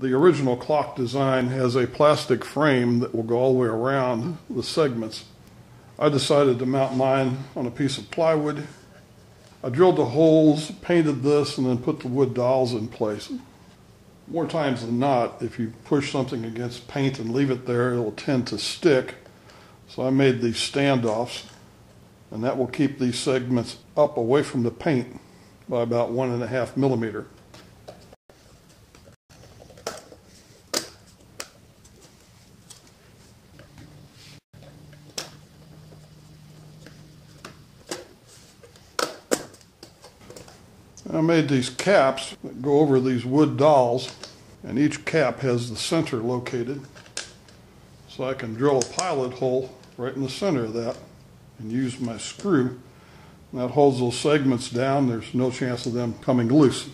The original clock design has a plastic frame that will go all the way around the segments. I decided to mount mine on a piece of plywood. I drilled the holes, painted this, and then put the wood dowels in place. More times than not, if you push something against paint and leave it there, it will tend to stick. So I made these standoffs, and that will keep these segments up away from the paint by about one and a half millimeter. I made these caps that go over these wood dowels, and each cap has the center located. So I can drill a pilot hole right in the center of that and use my screw. And that holds those segments down. There's no chance of them coming loose.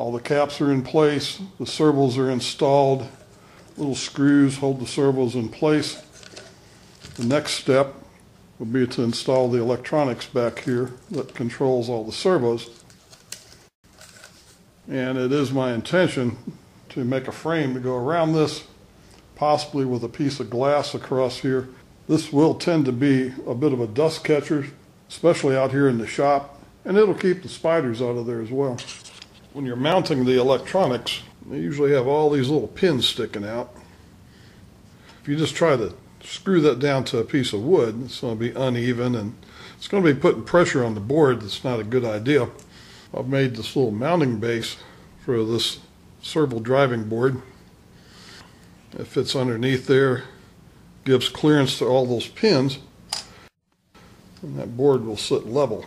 All the caps are in place, the servos are installed, little screws hold the servos in place. The next step will be to install the electronics back here that controls all the servos. And it is my intention to make a frame to go around this, possibly with a piece of glass across here. This will tend to be a bit of a dust catcher, especially out here in the shop, and it'll keep the spiders out of there as well when you're mounting the electronics, they usually have all these little pins sticking out. If you just try to screw that down to a piece of wood, it's going to be uneven and it's going to be putting pressure on the board that's not a good idea. I've made this little mounting base for this servo driving board. It fits underneath there, gives clearance to all those pins, and that board will sit level.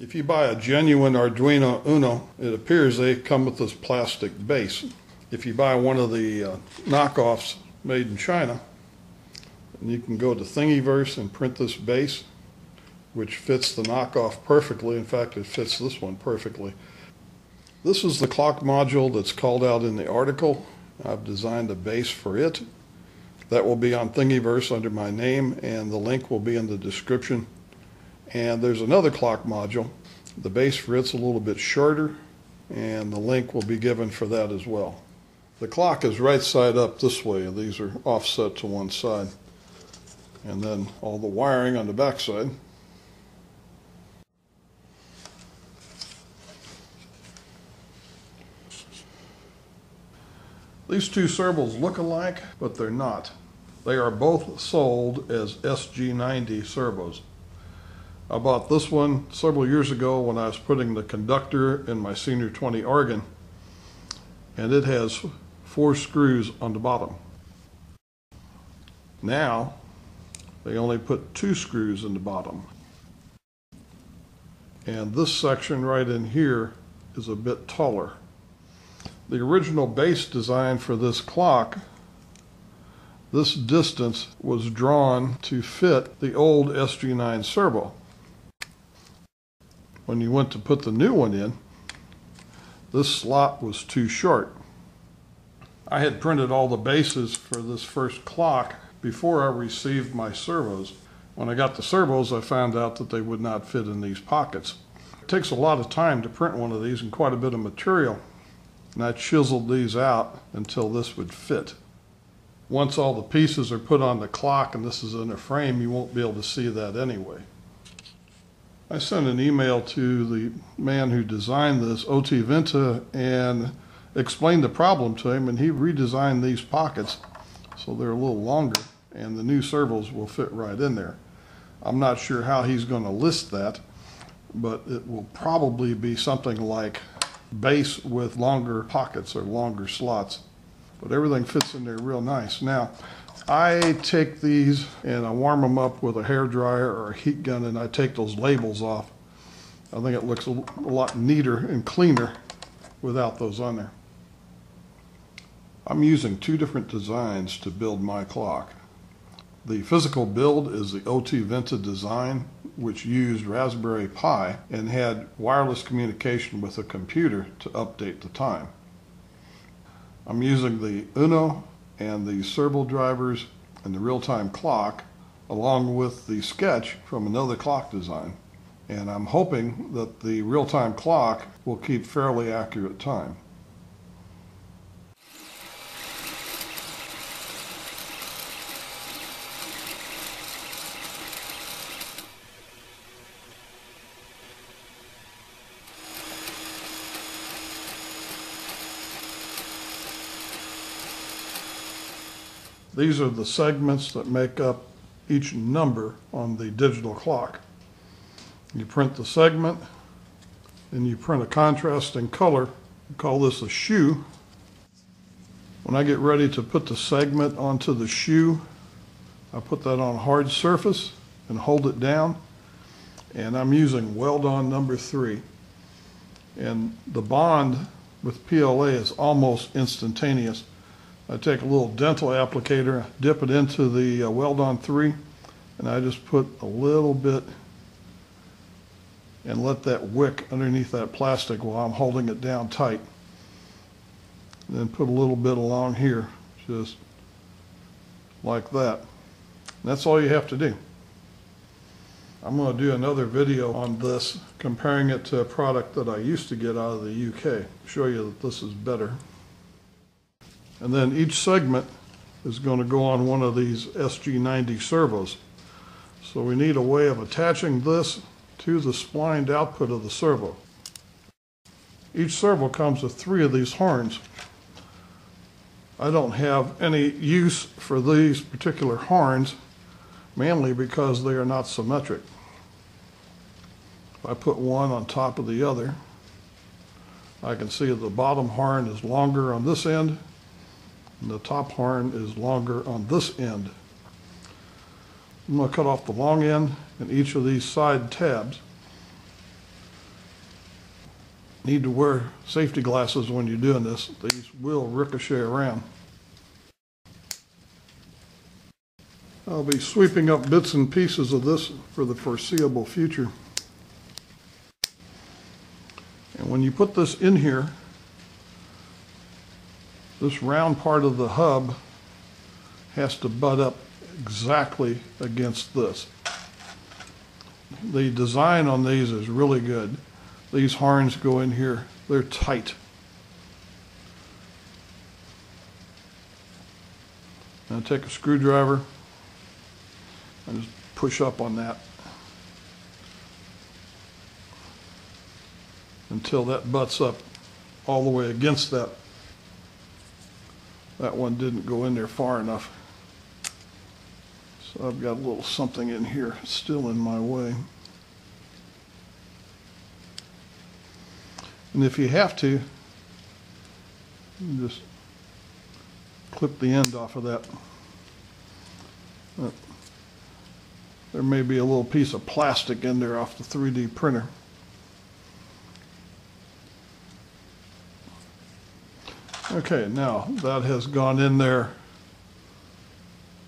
If you buy a genuine Arduino Uno, it appears they come with this plastic base. If you buy one of the uh, knockoffs made in China, you can go to Thingiverse and print this base, which fits the knockoff perfectly. In fact, it fits this one perfectly. This is the clock module that's called out in the article. I've designed a base for it. That will be on Thingiverse under my name, and the link will be in the description. And there's another clock module. The base for it's a little bit shorter, and the link will be given for that as well. The clock is right side up this way, these are offset to one side. And then all the wiring on the back side. These two servos look alike, but they're not. They are both sold as SG90 servos. I bought this one several years ago when I was putting the conductor in my Senior 20 organ, and it has four screws on the bottom. Now, they only put two screws in the bottom. And this section right in here is a bit taller. The original base design for this clock, this distance was drawn to fit the old SG9 servo when you went to put the new one in, this slot was too short. I had printed all the bases for this first clock before I received my servos. When I got the servos, I found out that they would not fit in these pockets. It takes a lot of time to print one of these and quite a bit of material. And I chiseled these out until this would fit. Once all the pieces are put on the clock and this is in a frame, you won't be able to see that anyway. I sent an email to the man who designed this, OTVinta, and explained the problem to him, and he redesigned these pockets so they're a little longer, and the new servos will fit right in there. I'm not sure how he's going to list that, but it will probably be something like base with longer pockets or longer slots. But everything fits in there real nice. Now, I take these and I warm them up with a hair dryer or a heat gun and I take those labels off. I think it looks a lot neater and cleaner without those on there. I'm using two different designs to build my clock. The physical build is the OTVinta design, which used Raspberry Pi and had wireless communication with a computer to update the time. I'm using the Uno and the servo drivers and the real-time clock along with the sketch from another clock design. And I'm hoping that the real-time clock will keep fairly accurate time. These are the segments that make up each number on the digital clock. You print the segment, and you print a contrasting color. We call this a shoe. When I get ready to put the segment onto the shoe, I put that on a hard surface and hold it down. And I'm using Weld-On number three. And the bond with PLA is almost instantaneous. I take a little dental applicator, dip it into the uh, Weld-On 3, and I just put a little bit and let that wick underneath that plastic while I'm holding it down tight. And then put a little bit along here, just like that. And that's all you have to do. I'm going to do another video on this, comparing it to a product that I used to get out of the UK. Show you that this is better. And then each segment is going to go on one of these SG90 servos. So we need a way of attaching this to the splined output of the servo. Each servo comes with three of these horns. I don't have any use for these particular horns, mainly because they are not symmetric. If I put one on top of the other, I can see the bottom horn is longer on this end and the top horn is longer on this end. I'm going to cut off the long end and each of these side tabs. Need to wear safety glasses when you're doing this. These will ricochet around. I'll be sweeping up bits and pieces of this for the foreseeable future. And when you put this in here, this round part of the hub has to butt up exactly against this. The design on these is really good. These horns go in here, they're tight. Now take a screwdriver and just push up on that until that butts up all the way against that that one didn't go in there far enough. So I've got a little something in here still in my way. And if you have to, just clip the end off of that. There may be a little piece of plastic in there off the 3D printer. Okay, now that has gone in there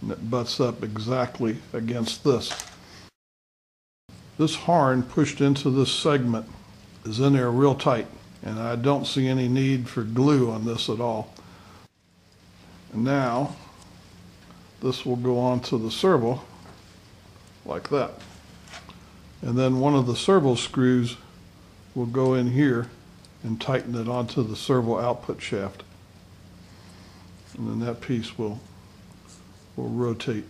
and it butts up exactly against this. This horn pushed into this segment is in there real tight and I don't see any need for glue on this at all. And now this will go onto the servo like that. And then one of the servo screws will go in here and tighten it onto the servo output shaft and then that piece will, will rotate.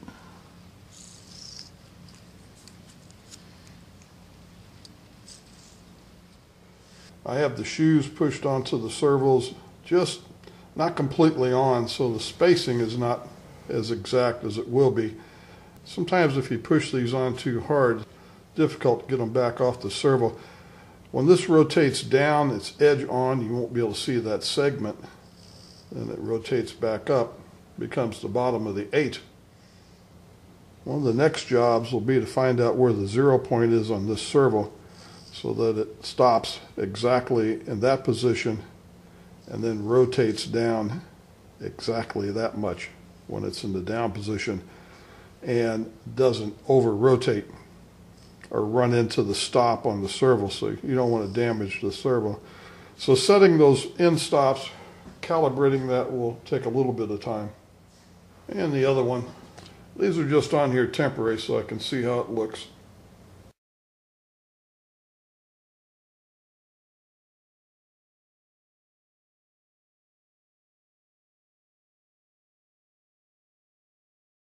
I have the shoes pushed onto the servos, just not completely on, so the spacing is not as exact as it will be. Sometimes if you push these on too hard, difficult to get them back off the servo. When this rotates down, it's edge on, you won't be able to see that segment and it rotates back up, becomes the bottom of the eight. One of the next jobs will be to find out where the zero point is on this servo. so that it stops exactly in that position and then rotates down exactly that much when it's in the down position and doesn't over rotate or run into the stop on the servo. So you don't want to damage the servo. So setting those end stops, calibrating that will take a little bit of time. And the other one, these are just on here temporary so I can see how it looks.